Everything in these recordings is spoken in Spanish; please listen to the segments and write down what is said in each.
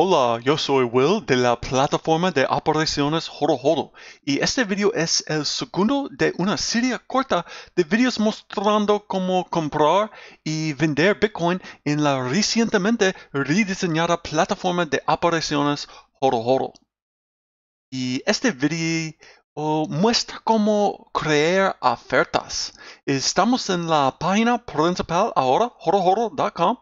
Hola, yo soy Will de la plataforma de operaciones HoroHoro y este video es el segundo de una serie corta de videos mostrando cómo comprar y vender Bitcoin en la recientemente rediseñada plataforma de operaciones HoroHoro. Y este video muestra cómo crear ofertas. Estamos en la página principal ahora, horohoro.com,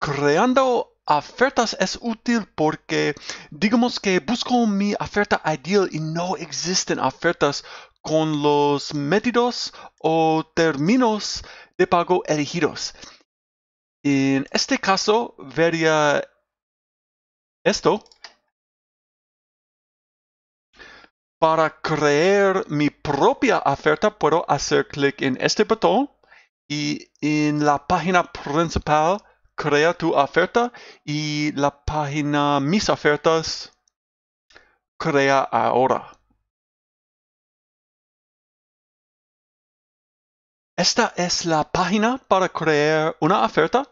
creando ofertas es útil porque digamos que busco mi oferta ideal y no existen ofertas con los métodos o términos de pago elegidos. En este caso vería esto. Para crear mi propia oferta puedo hacer clic en este botón y en la página principal crea tu oferta y la página mis ofertas crea ahora. Esta es la página para crear una oferta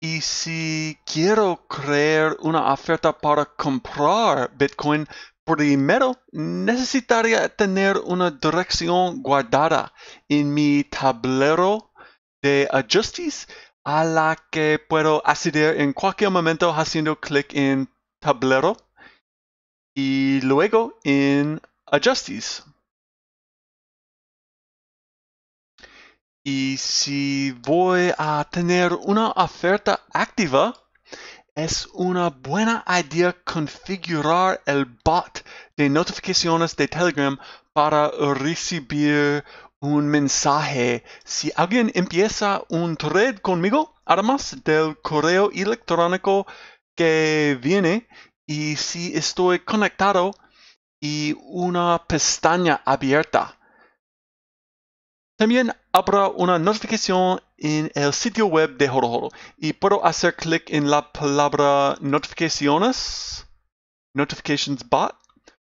y si quiero crear una oferta para comprar Bitcoin, primero necesitaría tener una dirección guardada en mi tablero de ajustes a la que puedo acceder en cualquier momento haciendo clic en tablero y luego en ajustes. Y si voy a tener una oferta activa, es una buena idea configurar el bot de notificaciones de Telegram para recibir un mensaje si alguien empieza un thread conmigo, además del correo electrónico que viene y si estoy conectado y una pestaña abierta. También habrá una notificación en el sitio web de HoroHoro y puedo hacer clic en la palabra notificaciones, notifications bot,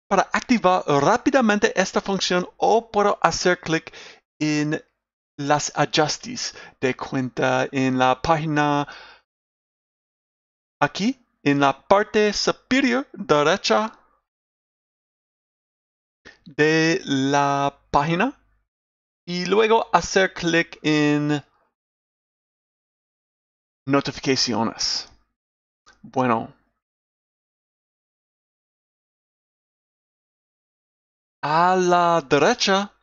para activar rápidamente esta función o puedo hacer clic en las ajustes de cuenta en la página aquí en la parte superior derecha de la página y luego hacer clic en notificaciones. Bueno, a la derecha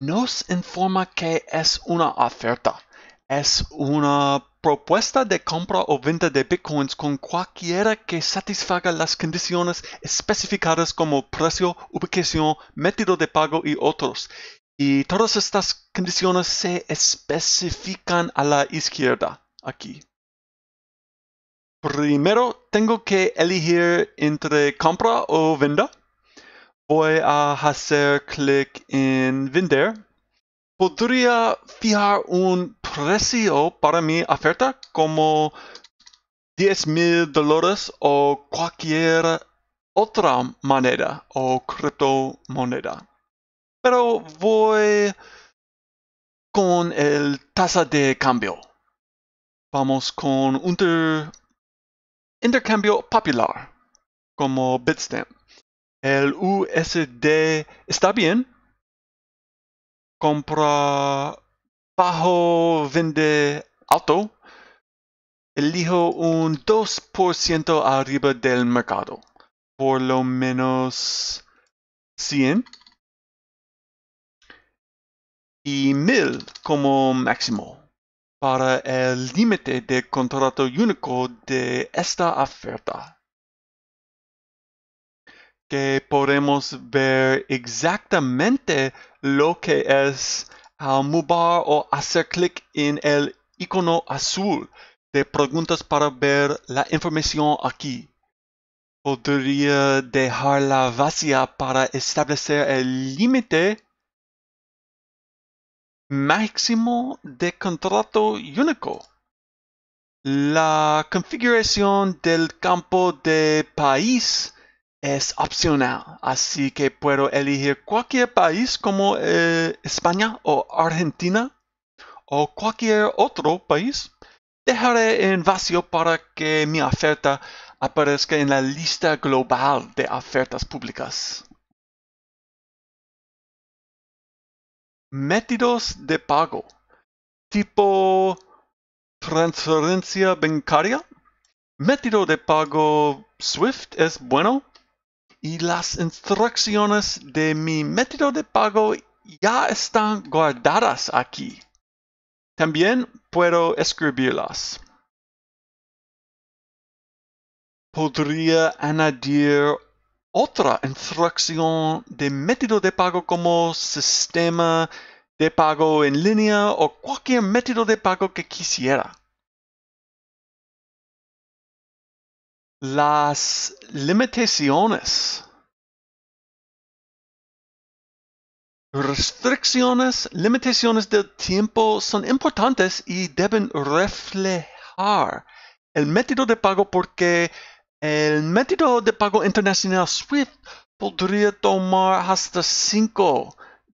nos informa que es una oferta. Es una propuesta de compra o venta de bitcoins con cualquiera que satisfaga las condiciones especificadas como precio, ubicación, método de pago y otros. Y todas estas condiciones se especifican a la izquierda, aquí. Primero tengo que elegir entre compra o venta voy a hacer clic en vender. Podría fijar un precio para mi oferta como 10 mil dólares o cualquier otra moneda o criptomoneda. Pero voy con el tasa de cambio. Vamos con un intercambio popular como Bitstamp. El USD está bien. Compra bajo, vende alto. Elijo un 2% arriba del mercado. Por lo menos 100. Y 1000 como máximo para el límite de contrato único de esta oferta que podemos ver exactamente lo que es al mover o hacer clic en el icono azul de preguntas para ver la información aquí. Podría dejarla vacía para establecer el límite máximo de contrato único. La configuración del campo de país es opcional, así que puedo elegir cualquier país como eh, España o Argentina o cualquier otro país dejaré en vacío para que mi oferta aparezca en la lista global de ofertas públicas. Métodos de pago tipo transferencia bancaria. Método de pago Swift es bueno y las instrucciones de mi método de pago ya están guardadas aquí. También puedo escribirlas. Podría añadir otra instrucción de método de pago como sistema de pago en línea o cualquier método de pago que quisiera. Las limitaciones. Restricciones, limitaciones del tiempo son importantes y deben reflejar el método de pago porque el método de pago internacional SWIFT podría tomar hasta 5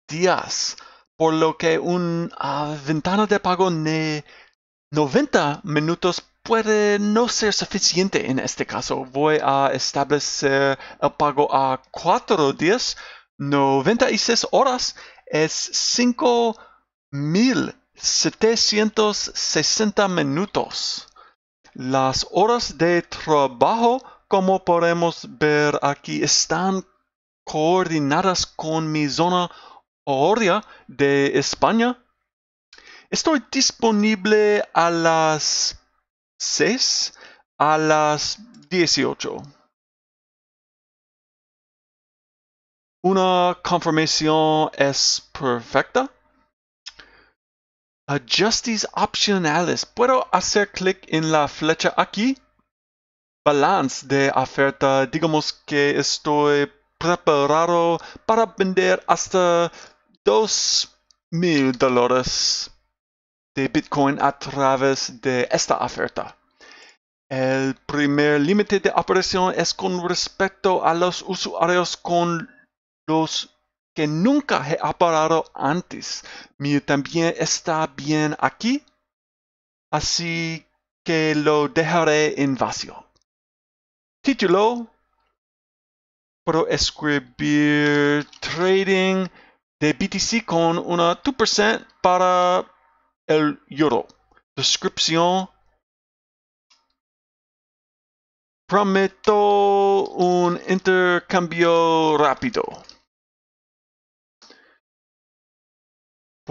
días, por lo que una ventana de pago de 90 minutos puede no ser suficiente en este caso. Voy a establecer el pago a 4 días 96 horas es 5760 minutos. Las horas de trabajo, como podemos ver aquí, están coordinadas con mi zona horaria de España. Estoy disponible a las 6 a las 18. Una confirmación es perfecta. Ajustes opcionales. Puedo hacer clic en la flecha aquí. Balance de oferta. Digamos que estoy preparado para vender hasta dos mil dólares de Bitcoin a través de esta oferta. El primer límite de operación es con respecto a los usuarios con los que nunca he operado antes. Mi también está bien aquí. Así que lo dejaré en vacío. Título. Puedo escribir trading de BTC con una 2% para el euro. Descripción. Prometo un intercambio rápido.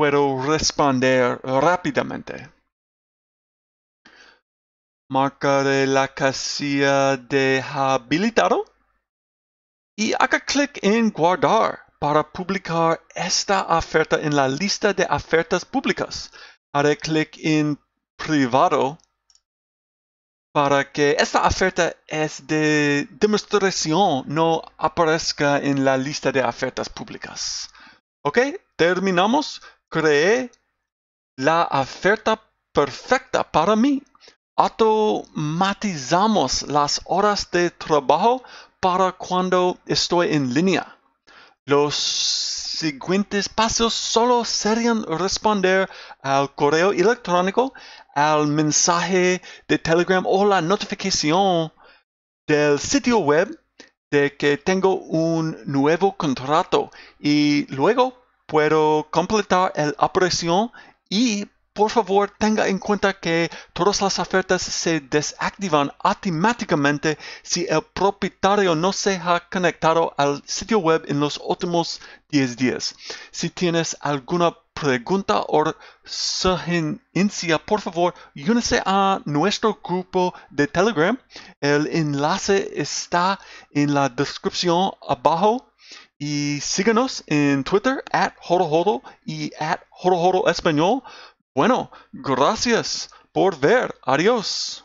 puedo responder rápidamente. Marcaré la casilla de habilitado y haga clic en guardar para publicar esta oferta en la lista de ofertas públicas. Haré clic en privado para que esta oferta es de demostración no aparezca en la lista de ofertas públicas. Ok, terminamos creé la oferta perfecta para mí. Automatizamos las horas de trabajo para cuando estoy en línea. Los siguientes pasos solo serían responder al correo electrónico, al mensaje de Telegram o la notificación del sitio web de que tengo un nuevo contrato. Y luego puedo completar la operación y por favor tenga en cuenta que todas las ofertas se desactivan automáticamente si el propietario no se ha conectado al sitio web en los últimos 10 días. Si tienes alguna pregunta o sugerencia, por favor, únese a nuestro grupo de Telegram. El enlace está en la descripción abajo. Y síganos en Twitter, at y at. Bueno, gracias por ver. Adiós.